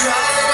Yeah.